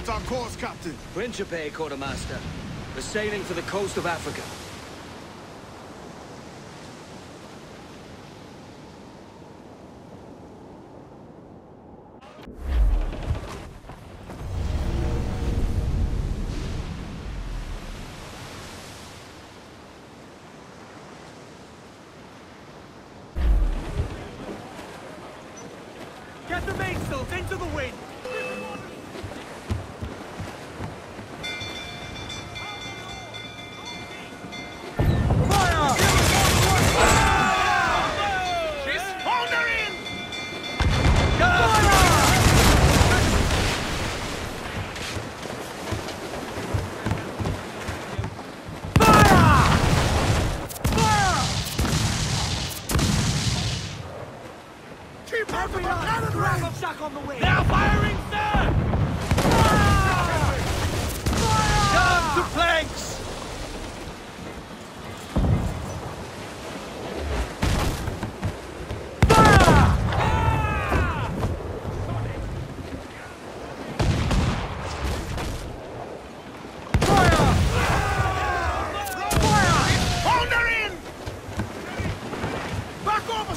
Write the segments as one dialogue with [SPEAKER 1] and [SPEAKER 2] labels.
[SPEAKER 1] What's our course, Captain?
[SPEAKER 2] Principe, Quartermaster. We're sailing for the coast of Africa.
[SPEAKER 3] Get the mainsails into the wind!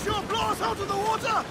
[SPEAKER 1] As blow out of the water!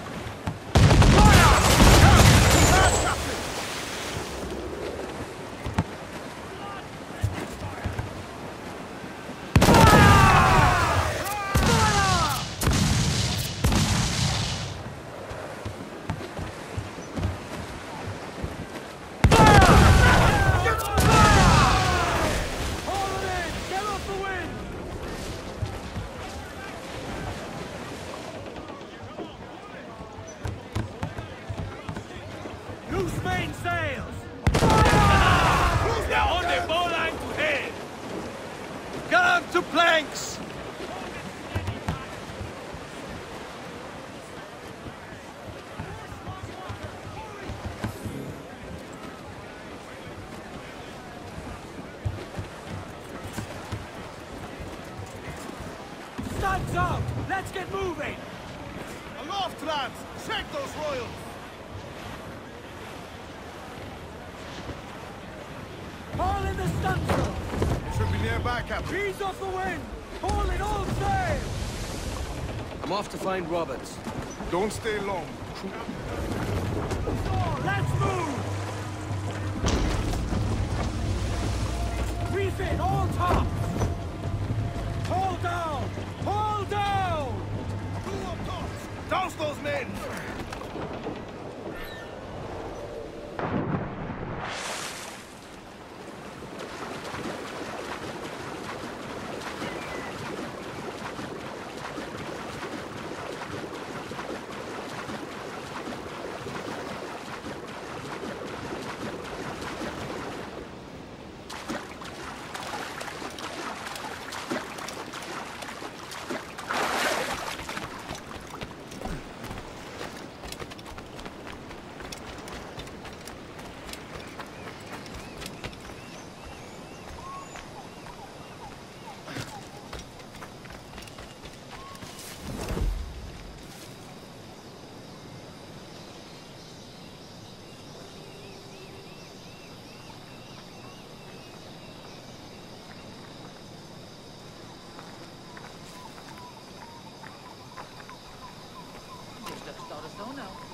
[SPEAKER 3] Let's get moving!
[SPEAKER 1] Aloft, lads! Check those royals!
[SPEAKER 3] Haul in the stunsail!
[SPEAKER 1] Should be nearby, Captain.
[SPEAKER 3] Ease off the wind! Haul in all sail!
[SPEAKER 2] I'm off to find Roberts.
[SPEAKER 1] Don't stay long.
[SPEAKER 3] Let's move! Refit all tops!
[SPEAKER 1] Oh, no.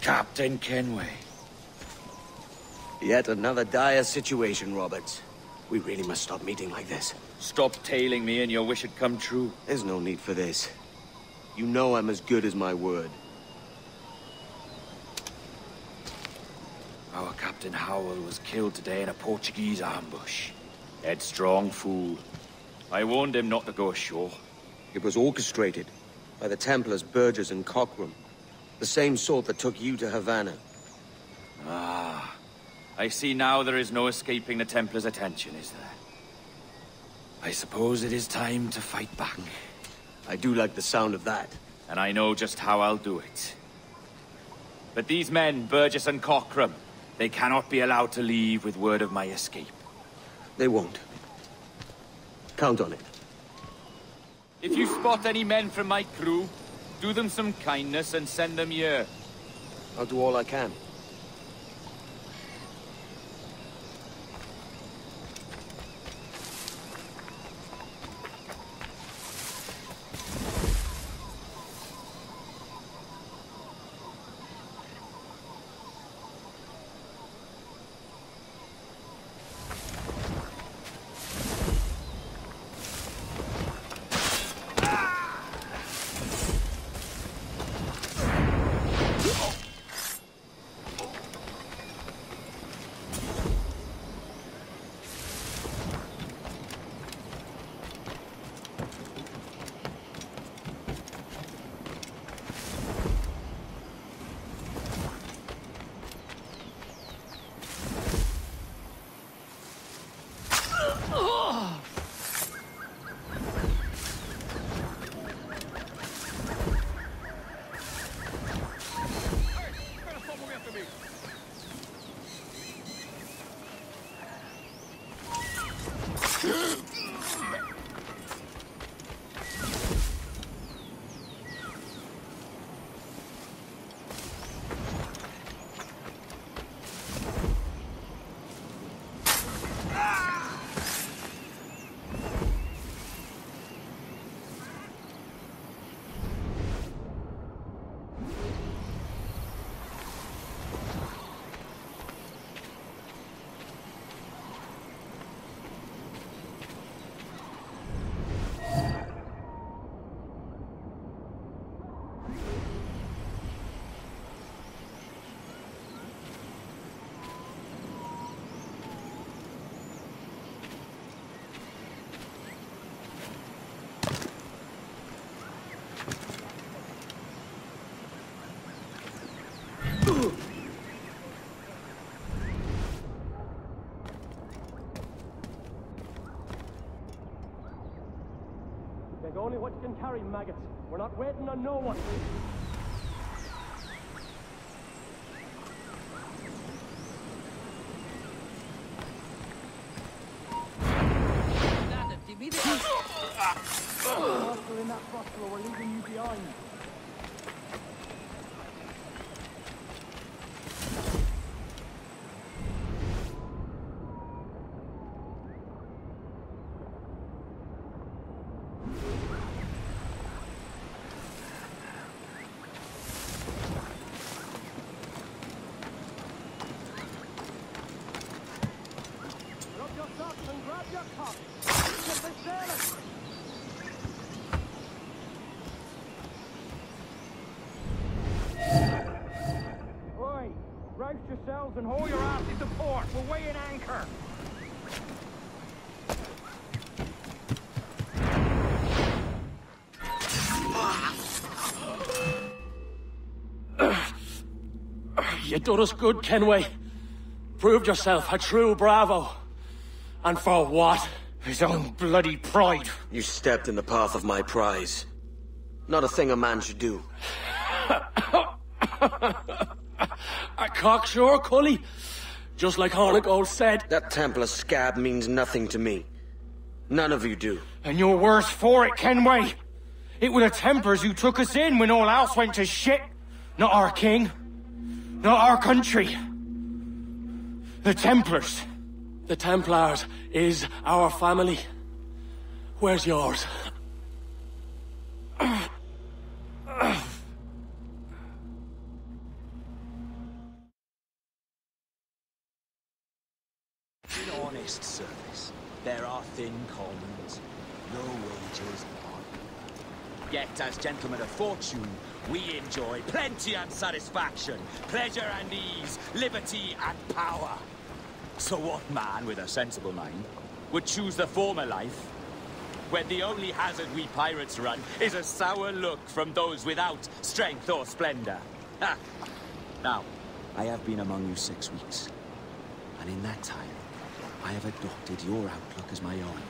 [SPEAKER 2] Captain Kenway. Yet another dire situation, Roberts. We really must stop meeting like this.
[SPEAKER 4] Stop tailing me and your wish had come true.
[SPEAKER 2] There's no need for this. You know I'm as good as my word.
[SPEAKER 4] Our Captain Howell was killed today in a Portuguese ambush.
[SPEAKER 5] Headstrong fool. I warned him not to go ashore.
[SPEAKER 2] It was orchestrated by the Templars Burgess and Cockram. The same sort that took you to Havana.
[SPEAKER 5] Ah. I see now there is no escaping the Templars' attention, is there? I suppose it is time to fight back.
[SPEAKER 2] I do like the sound of that.
[SPEAKER 5] And I know just how I'll do it. But these men, Burgess and Cockram, they cannot be allowed to leave with word of my escape.
[SPEAKER 2] They won't. Count on it.
[SPEAKER 5] If you spot any men from my crew, do them some kindness and send them here.
[SPEAKER 2] I'll do all I can.
[SPEAKER 3] Only what you can carry, maggots. We're not waiting on no one. Hostile in that crossbow, we're leaving you behind. Rub your socks and grab your cock. Get the sailing. Oi, rouse yourselves and haul your ass into port. We're weighing anchor. You done us good, Kenway. Proved yourself a true bravo. And for what? His own bloody pride.
[SPEAKER 2] You stepped in the path of my prize. Not a thing a man should do.
[SPEAKER 3] A cocksure, Cully. Just like Hornigold said.
[SPEAKER 2] That Templar scab means nothing to me. None of you do.
[SPEAKER 3] And you're worse for it, Kenway. It were the Templars who took us in when all else went to shit. Not our king. Not our country. The Templars. The Templars is our family. Where's yours?
[SPEAKER 4] Service, there are thin commons, no wages. Yet, as gentlemen of fortune, we enjoy plenty and satisfaction, pleasure and ease, liberty and power. So what man with a sensible mind would choose the former life, when the only hazard we pirates run is a sour look from those without strength or splendor. Now, I have been among you six weeks, and in that time, I have adopted your outlook as my own,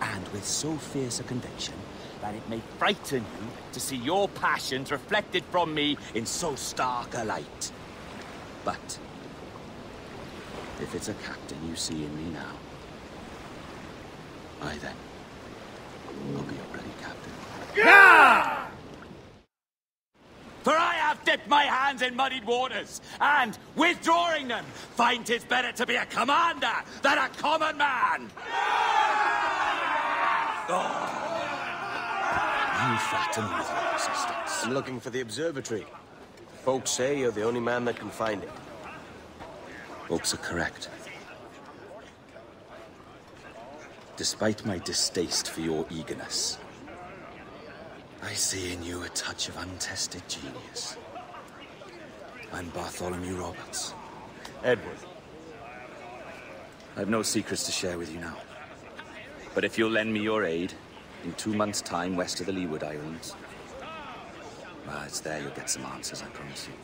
[SPEAKER 4] and with so fierce a conviction that it may frighten you to see your passions reflected from me in so stark a light. But if it's a captain you see in me now, I then will be a bloody captain. For I have dipped my hands in muddied waters, and, withdrawing them, find 'tis better to be a commander than a common man! Oh. You flatter me with your persistence.
[SPEAKER 2] I'm looking for the observatory. Folks say you're the only man that can find it.
[SPEAKER 4] Folks are correct. Despite my distaste for your eagerness, I see in you a touch of untested genius. I'm Bartholomew Roberts.
[SPEAKER 2] Edward.
[SPEAKER 4] I've no secrets to share with you now. But if you'll lend me your aid, in two months' time west of the Leeward Islands, well, it's there you'll get some answers, I promise you.